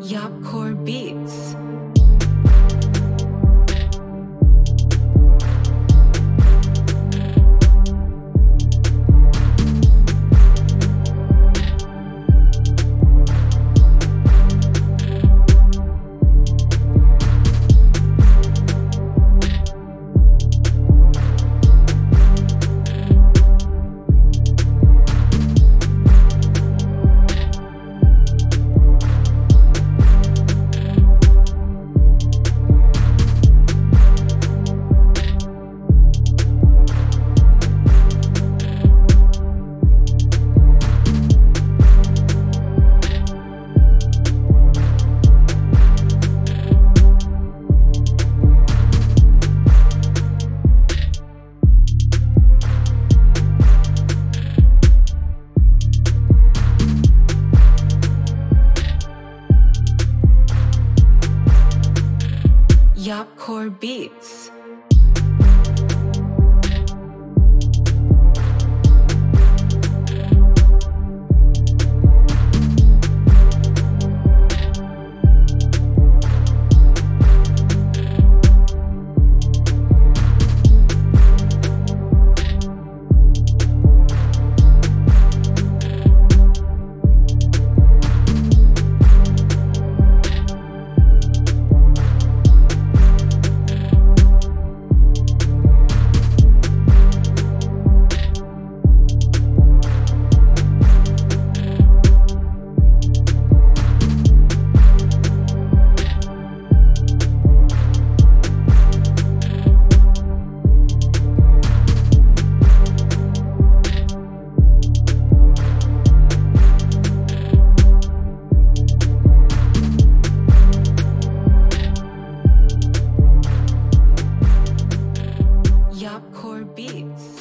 Yapcore Beats. Yapcore Beats. Yapcore Beats.